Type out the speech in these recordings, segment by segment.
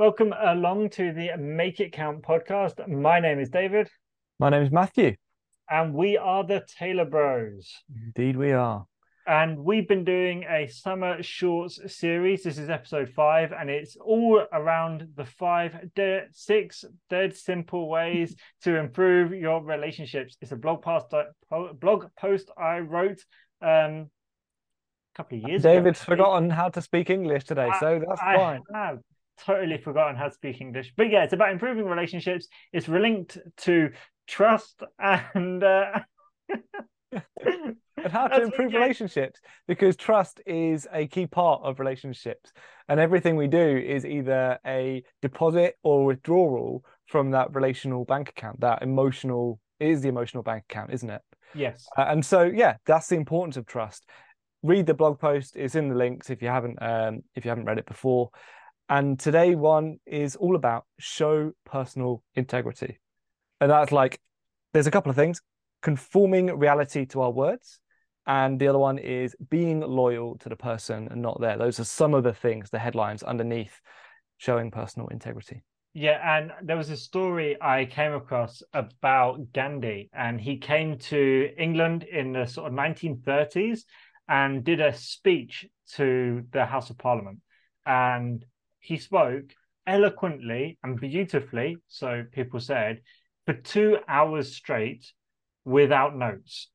Welcome along to the Make It Count podcast. My name is David. My name is Matthew. And we are the Taylor Bros. Indeed, we are. And we've been doing a summer shorts series. This is episode five, and it's all around the five, de- six dead simple ways to improve your relationships. It's a blog post, blog post I wrote um, a couple of years ago. David's ago. forgotten how to speak English today, I, so that's I fine. Have totally forgotten how to speak English. But yeah, it's about improving relationships. It's linked to trust and uh... and how to improve relationships because trust is a key part of relationships and everything we do is either a deposit or withdrawal from that relational bank account. That emotional is the emotional bank account isn't it? Yes. Uh, and so yeah that's the importance of trust. Read the blog post. It's in the links if you haven't um, if you haven't read it before and today one is all about show personal integrity. And that's like there's a couple of things. Conforming reality to our words and the other one is being loyal to the person and not there. Those are some of the things the headlines underneath showing personal integrity. Yeah and there was a story i came across about gandhi and he came to england in the sort of 1930s and did a speech to the house of parliament. And he spoke eloquently and beautifully so people said for two hours straight without notes.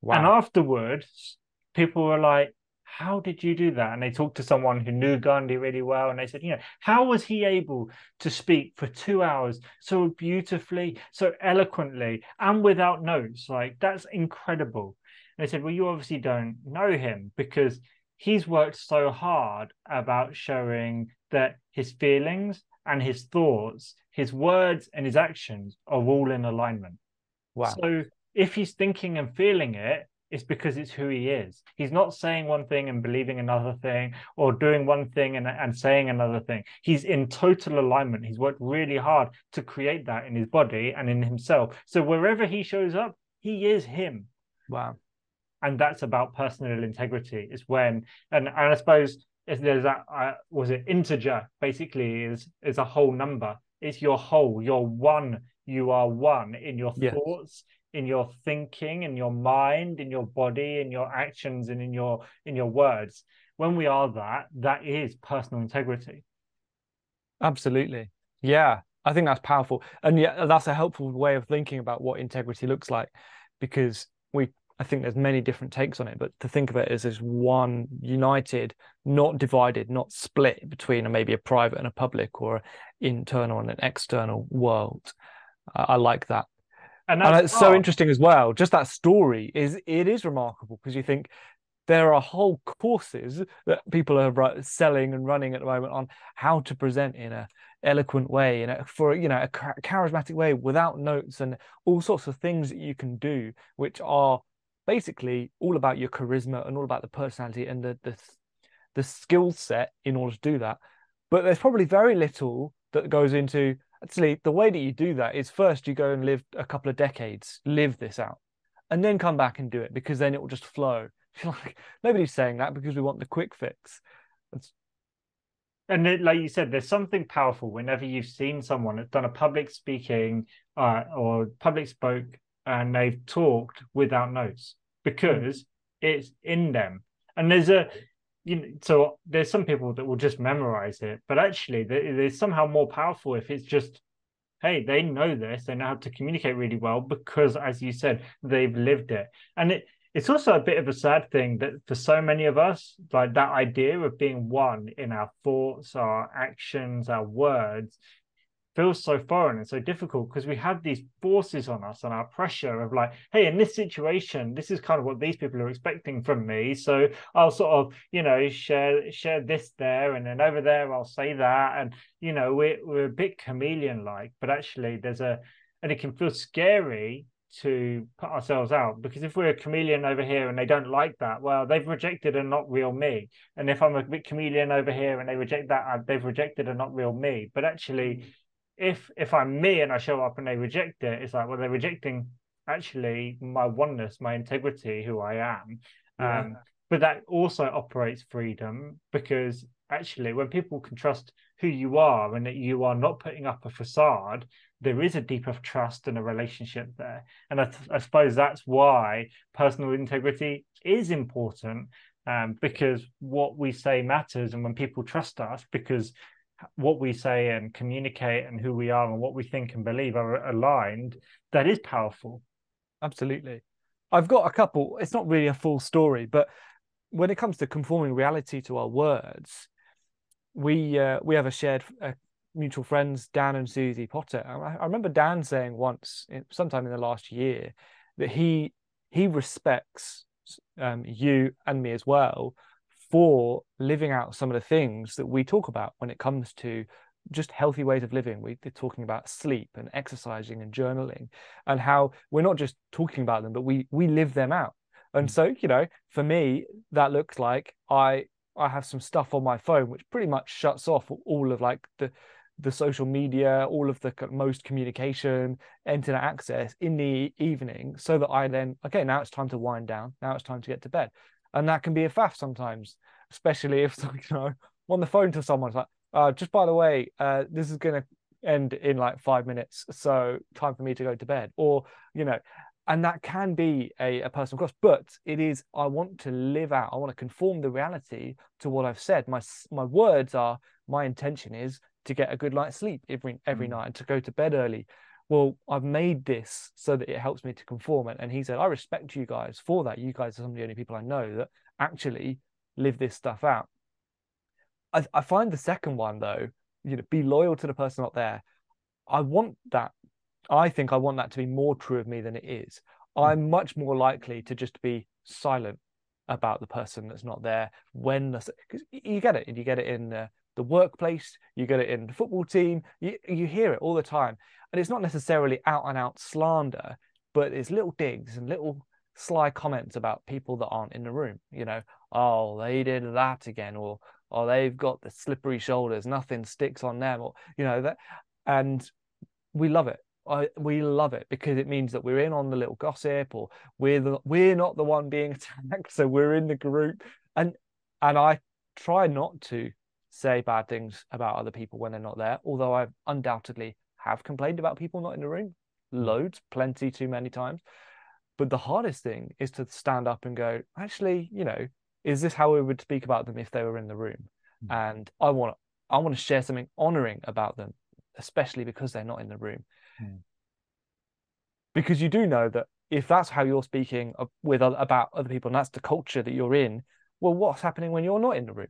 Wow. And afterwards, people were like, How did you do that? And they talked to someone who knew Gandhi really well. And they said, You know, how was he able to speak for two hours so beautifully, so eloquently, and without notes? Like, that's incredible. And they said, Well, you obviously don't know him because he's worked so hard about showing that his feelings and his thoughts, his words and his actions are all in alignment. Wow. So if he's thinking and feeling it, it's because it's who he is. He's not saying one thing and believing another thing or doing one thing and, and saying another thing. He's in total alignment. He's worked really hard to create that in his body and in himself. So wherever he shows up, he is him. Wow. And that's about personal integrity. It's when, and, and I suppose if there's that, uh, was it integer basically is is a whole number. It's your whole, your one you are one in your yes. thoughts in your thinking in your mind in your body in your actions and in your in your words when we are that that is personal integrity absolutely yeah i think that's powerful and yeah that's a helpful way of thinking about what integrity looks like because we i think there's many different takes on it but to think of it as as one united not divided not split between maybe a private and a public or an internal and an external world I, I like that. And, and it's so interesting as well. Just that story is it is remarkable because you think there are whole courses that people are selling and running at the moment on how to present in a eloquent way and for you know a charismatic way without notes and all sorts of things that you can do which are basically all about your charisma and all about the personality and the the, the skill set in order to do that. But there's probably very little that goes into actually the way that you do that is first you go and live a couple of decades live this out and then come back and do it because then it will just flow. Like nobody's saying that because we want the quick fix. That's... and it, like you said there's something powerful whenever you've seen someone that's done a public speaking uh, or public spoke and they've talked without notes because it's in them. And there's a you know, so there's some people that will just memorize it, but actually, there's somehow more powerful if it's just, hey, they know this, they know how to communicate really well because, as you said, they've lived it, and it it's also a bit of a sad thing that for so many of us, like that idea of being one in our thoughts, our actions, our words, feels so foreign and so difficult because we have these forces on us and our pressure of like hey in this situation this is kind of what these people are expecting from me. So i'll sort of you know share share this there and then over there i'll say that. And you know we're, we're a bit chameleon like but actually there's a and it can feel scary to put ourselves out because if we're a chameleon over here and they don't like that well they've rejected a not real me. And if i'm a bit chameleon over here and they reject that uh, they've rejected a not real me. But actually if if I'm me and I show up and they reject it, it's like well they're rejecting actually my oneness, my integrity, who I am. Yeah. Um, but that also operates freedom because actually when people can trust who you are and that you are not putting up a facade there is a deeper trust and a relationship there and i, I suppose that's why personal integrity is important um, because what we say matters and when people trust us because what we say and communicate and who we are and what we think and believe are aligned that is powerful absolutely i've got a couple it's not really a full story but when it comes to conforming reality to our words we uh, we have a shared uh, mutual friends, Dan and Susie Potter. I, I, remember Dan saying once, sometime in the last year, that he he respects um, you and me as well for living out some of the things that we talk about when it comes to just healthy ways of living. We're talking about sleep and exercising and journaling, and how we're not just talking about them, but we we live them out. And mm. so, you know, for me, that looks like I I have some stuff on my phone which pretty much shuts off all of like the the social media, all of the most communication, internet access in the evening, so that I then okay now it's time to wind down. Now it's time to get to bed, and that can be a faff sometimes, especially if you know I'm on the phone to someone. It's like, uh, just by the way, uh, this is gonna end in like five minutes, so time for me to go to bed, or you know, and that can be a, a personal cost but it is i want to live out i want to conform the reality to what i've said my my words are my intention is to get a good night's sleep every every mm. night and to go to bed early well i've made this so that it helps me to conform. It and he said i respect you guys for that. You guys are some of the only people i know that actually live this stuff out. I, I find the second one though you know be loyal to the person out there. I want that. I think I want that to be more true of me than it is. Hmm. I'm much more likely to just be silent about the person that's not there when the because you get it. And you get it in the, the workplace you get it in the football team you, you hear it all the time. And it's not necessarily out and out slander but it's little digs and little sly comments about people that aren't in the room you know. Oh they did that again or oh they've got the slippery shoulders nothing sticks on them or you know that and we love it. I, we love it because it means that we're in on the little gossip or we're the, we're not the one being attacked so we're in the group. And and I try not to say bad things about other people when they're not there although I undoubtedly have complained about people not in the room hmm. loads plenty too many times but the hardest thing is to stand up and go actually you know is this how we would speak about them if they were in the room mm. and I want I want to share something honoring about them especially because they're not in the room Hmm. Because you do know that if that's how you're speaking with about other people and that's the culture that you're in, well, what's happening when you're not in the room?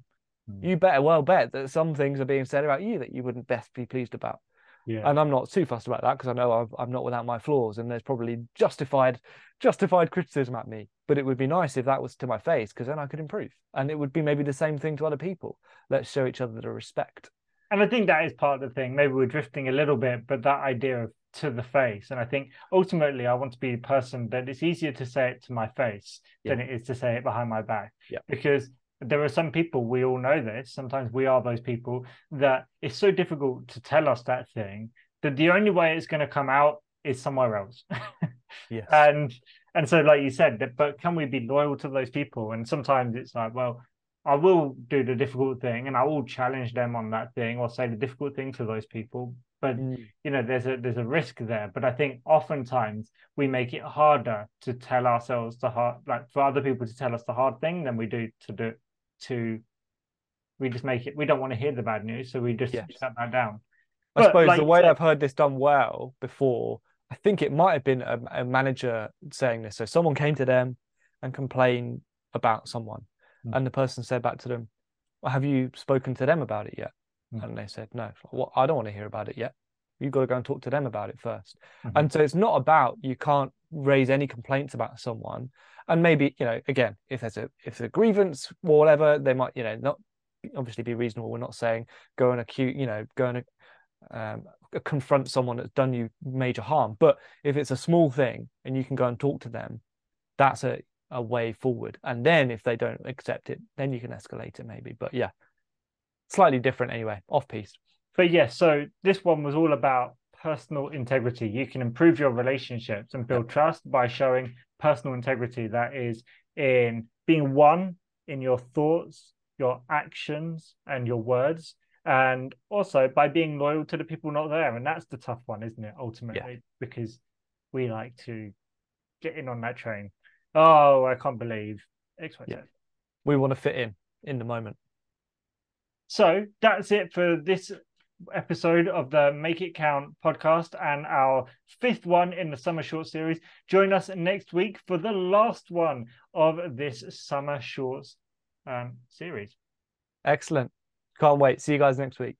Mm. You better well bet that some things are being said about you that you wouldn't best be pleased about. Yeah. And I'm not too fussed about that because I know i am not without my flaws, and there's probably justified justified criticism at me. But it would be nice if that was to my face because then I could improve, and it would be maybe the same thing to other people. Let's show each other the respect. And I think that is part of the thing. Maybe we're drifting a little bit, but that idea of to the face. And I think ultimately I want to be a person that it's easier to say it to my face yeah. than it is to say it behind my back. Yeah. Because there are some people, we all know this, sometimes we are those people that it's so difficult to tell us that thing that the only way it's going to come out is somewhere else. yes. And and so like you said, but can we be loyal to those people? And sometimes it's like, well, I will do the difficult thing and I will challenge them on that thing or say the difficult thing to those people but mm. you know there's a there's a risk there but i think oftentimes we make it harder to tell ourselves the hard like for other people to tell us the hard thing than we do to do to we just make it we don't want to hear the bad news so we just yes. shut that down i but, suppose like the way i've heard this done well before i think it might have been a, a, manager saying this so someone came to them and complained about someone mm. and the person said back to them well, have you spoken to them about it yet Mm. And they said, no, well, I don't want to hear about it yet. You've got to go and talk to them about it 1st mm-hmm. And so it's not about you can't raise any complaints about someone. And maybe, you know, again, if there's a if there's a grievance or whatever, they might, you know, not obviously be reasonable. We're not saying go and accuse, you know, go and um, confront someone that's done you major harm. But if it's a small thing and you can go and talk to them, that's a, a way forward. And then if they don't accept it, then you can escalate it maybe. But yeah, slightly different anyway, off piece. But yes, yeah, so this one was all about personal integrity. You can improve your relationships and build trust by showing personal integrity. That is in being one in your thoughts, your actions and your words, and also by being loyal to the people not there. And that's the tough one, isn't it? Ultimately, yeah. because we like to get in on that train. Oh, I can't believe X, Y, Z. Yeah. We want to fit in in the moment. So that's it for this episode of the Make It Count podcast and our fifth one in the summer short series. Join us next week for the last one of this summer shorts um, series. Excellent. Can't wait. See you guys next week.